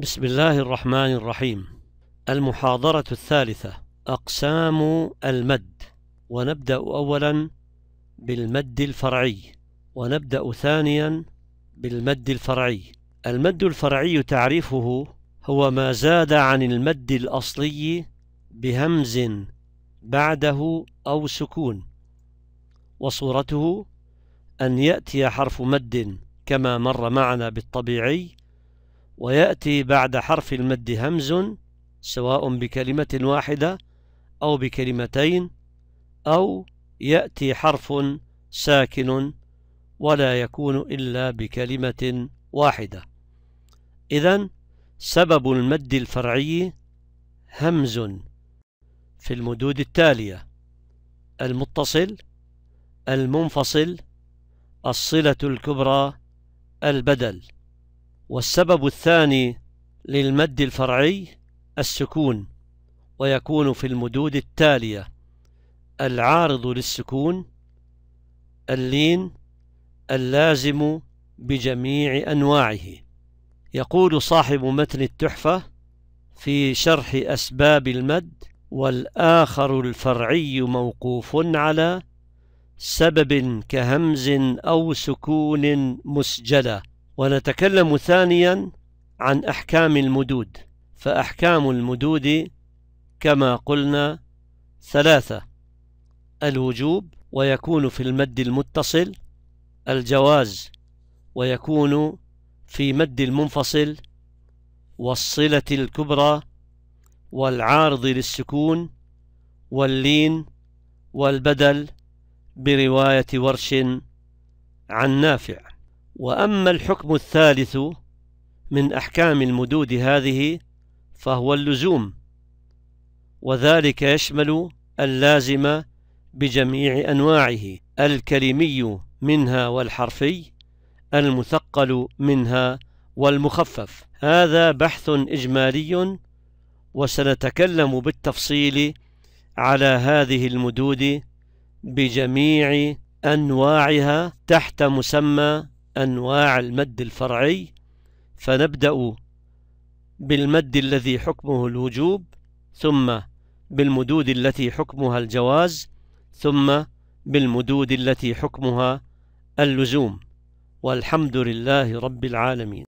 بسم الله الرحمن الرحيم. المحاضرة الثالثة. أقسام المد. ونبدأ أولا بالمد الفرعي. ونبدأ ثانيا بالمد الفرعي. المد الفرعي تعريفه هو ما زاد عن المد الأصلي بهمز بعده أو سكون. وصورته أن يأتي حرف مد كما مر معنا بالطبيعي ويأتي بعد حرف المد همز سواء بكلمة واحدة أو بكلمتين أو يأتي حرف ساكن ولا يكون إلا بكلمة واحدة. إذا سبب المد الفرعي همز في المدود التالية المتصل المنفصل الصلة الكبرى البدل. والسبب الثاني للمد الفرعي السكون ويكون في المدود التالية العارض للسكون اللين اللازم بجميع أنواعه. يقول صاحب متن التحفة في شرح أسباب المد والآخر الفرعي موقوف على سبب كهمز أو سكون مسجلة. ونتكلم ثانيا عن أحكام المدود. فأحكام المدود كما قلنا ثلاثة الوجوب ويكون في المد المتصل الجواز ويكون في مد المنفصل والصلة الكبرى والعارض للسكون واللين والبدل برواية ورش عن نافع. وأما الحكم الثالث من أحكام المدود هذه فهو اللزوم وذلك يشمل اللازم بجميع أنواعه الكلمي منها والحرفي المثقل منها والمخفف. هذا بحث إجمالي وسنتكلم بالتفصيل على هذه المدود بجميع أنواعها تحت مسمى أنواع المد الفرعي فنبدأ بالمد الذي حكمه الوجوب ثم بالمدود التي حكمها الجواز ثم بالمدود التي حكمها اللزوم. والحمد لله رب العالمين.